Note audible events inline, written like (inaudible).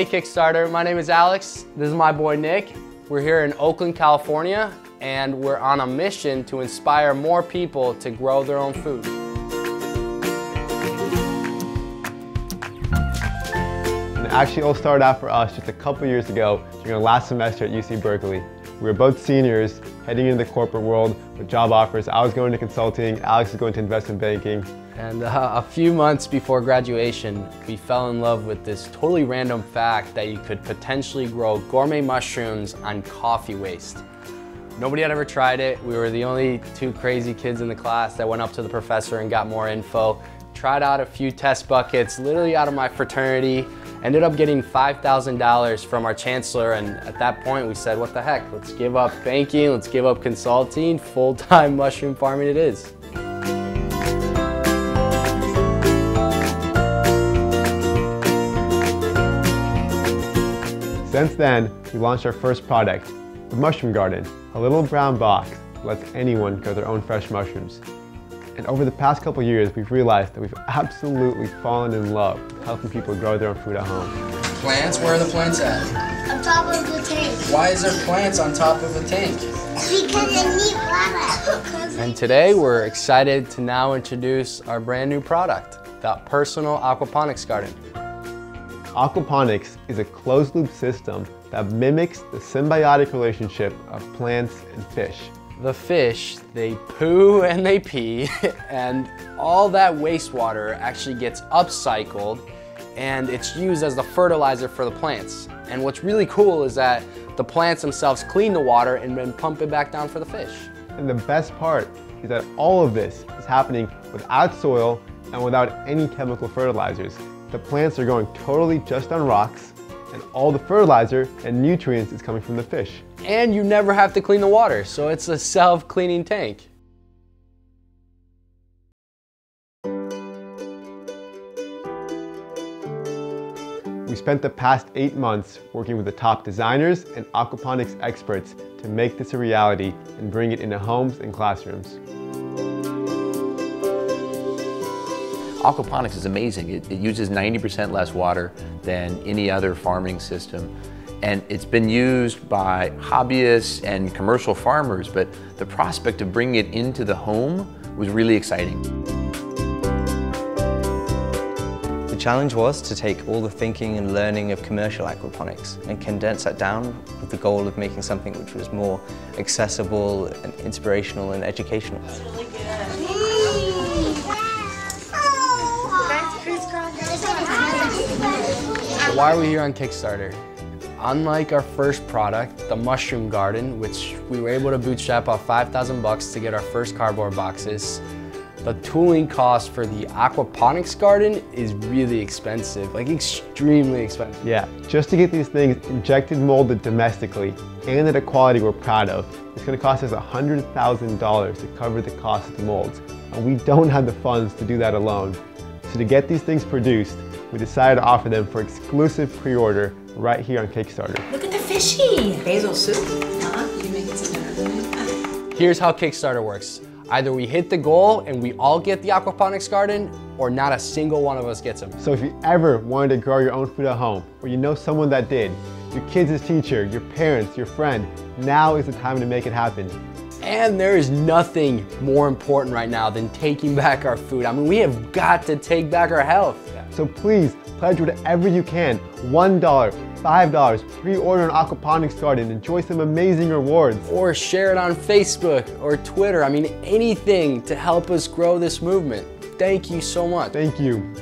Hey Kickstarter, my name is Alex. This is my boy Nick. We're here in Oakland, California, and we're on a mission to inspire more people to grow their own food. It actually all started out for us just a couple years ago during our last semester at UC Berkeley. We were both seniors heading into the corporate world with job offers. I was going to consulting, Alex is going to investment banking. And uh, a few months before graduation, we fell in love with this totally random fact that you could potentially grow gourmet mushrooms on coffee waste. Nobody had ever tried it. We were the only two crazy kids in the class that went up to the professor and got more info. Tried out a few test buckets, literally out of my fraternity. Ended up getting $5,000 from our chancellor and at that point we said, what the heck, let's give up banking, let's give up consulting, full-time (laughs) mushroom farming it is. Since then, we launched our first product, the Mushroom Garden, a little brown box that lets anyone grow their own fresh mushrooms. And over the past couple years, we've realized that we've absolutely fallen in love with helping people grow their own food at home. Plants? Where are the plants at? On top of the tank. Why is there plants on top of the tank? Because they need water. And today we're excited to now introduce our brand new product, the Personal Aquaponics Garden. Aquaponics is a closed loop system that mimics the symbiotic relationship of plants and fish. The fish, they poo (laughs) and they pee, and all that wastewater actually gets upcycled and it's used as the fertilizer for the plants. And what's really cool is that the plants themselves clean the water and then pump it back down for the fish. And the best part is that all of this is happening without soil and without any chemical fertilizers. The plants are growing totally just on rocks and all the fertilizer and nutrients is coming from the fish. And you never have to clean the water, so it's a self-cleaning tank. We spent the past eight months working with the top designers and aquaponics experts to make this a reality and bring it into homes and classrooms. Aquaponics is amazing. It, it uses 90% less water than any other farming system. And it's been used by hobbyists and commercial farmers, but the prospect of bringing it into the home was really exciting. The challenge was to take all the thinking and learning of commercial aquaponics and condense that down with the goal of making something which was more accessible and inspirational and educational. Why are we here on Kickstarter? Unlike our first product, the Mushroom Garden, which we were able to bootstrap off 5,000 bucks to get our first cardboard boxes, the tooling cost for the aquaponics garden is really expensive, like extremely expensive. Yeah, just to get these things injected molded domestically and at a quality we're proud of, it's gonna cost us $100,000 to cover the cost of the molds. And we don't have the funds to do that alone. So to get these things produced, we decided to offer them for exclusive pre-order right here on Kickstarter. Look at the fishy. Basil soup. Huh? You make it some dinner Here's how Kickstarter works. Either we hit the goal and we all get the aquaponics garden, or not a single one of us gets them. So if you ever wanted to grow your own food at home, or you know someone that did, your kids' teacher, your parents, your friend, now is the time to make it happen. And there is nothing more important right now than taking back our food. I mean, we have got to take back our health. So please pledge whatever you can. $1, $5, pre-order an aquaponics garden, enjoy some amazing rewards. Or share it on Facebook or Twitter. I mean, anything to help us grow this movement. Thank you so much. Thank you.